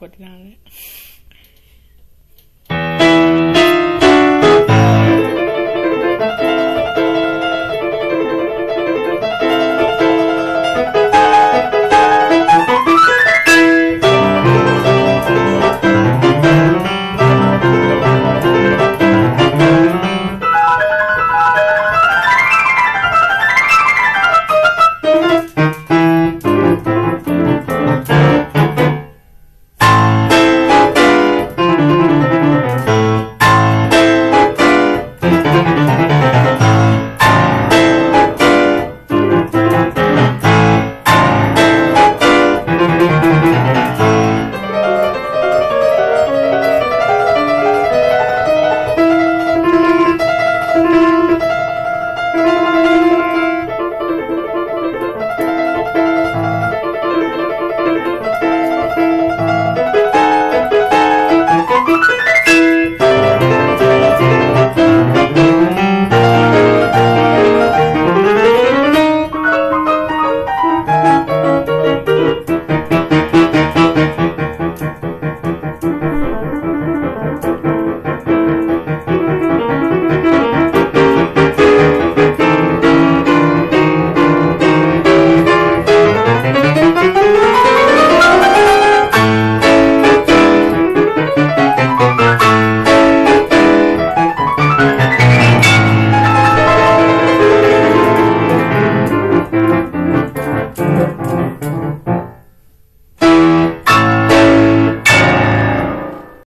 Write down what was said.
కొట్టినా అని